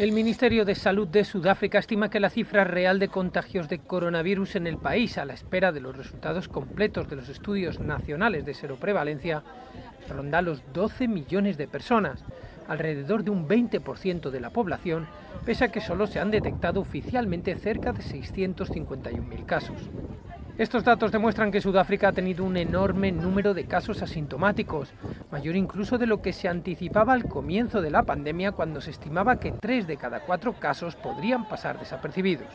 El Ministerio de Salud de Sudáfrica estima que la cifra real de contagios de coronavirus en el país, a la espera de los resultados completos de los estudios nacionales de seroprevalencia, ronda los 12 millones de personas, alrededor de un 20% de la población, pese a que solo se han detectado oficialmente cerca de 651.000 casos. Estos datos demuestran que Sudáfrica ha tenido un enorme número de casos asintomáticos, mayor incluso de lo que se anticipaba al comienzo de la pandemia cuando se estimaba que tres de cada cuatro casos podrían pasar desapercibidos.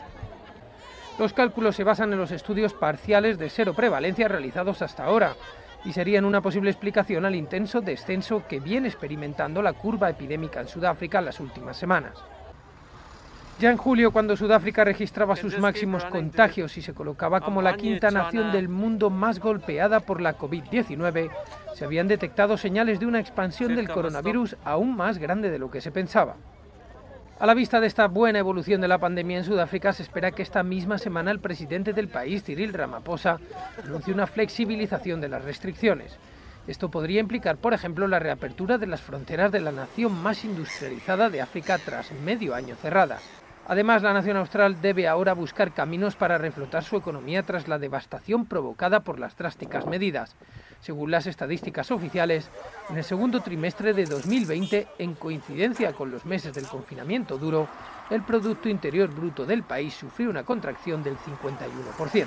Los cálculos se basan en los estudios parciales de seroprevalencia realizados hasta ahora y serían una posible explicación al intenso descenso que viene experimentando la curva epidémica en Sudáfrica en las últimas semanas. Ya en julio, cuando Sudáfrica registraba sus máximos contagios y se colocaba como la quinta nación del mundo más golpeada por la COVID-19, se habían detectado señales de una expansión del coronavirus aún más grande de lo que se pensaba. A la vista de esta buena evolución de la pandemia en Sudáfrica, se espera que esta misma semana el presidente del país, Cyril Ramaphosa, anuncie una flexibilización de las restricciones. Esto podría implicar, por ejemplo, la reapertura de las fronteras de la nación más industrializada de África tras medio año cerradas. Además, la nación austral debe ahora buscar caminos para reflotar su economía tras la devastación provocada por las drásticas medidas. Según las estadísticas oficiales, en el segundo trimestre de 2020, en coincidencia con los meses del confinamiento duro, el Producto Interior Bruto del país sufrió una contracción del 51%.